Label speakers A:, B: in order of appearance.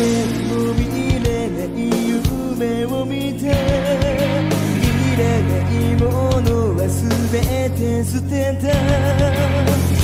A: も見れない夢を見ていらないものは全て捨てた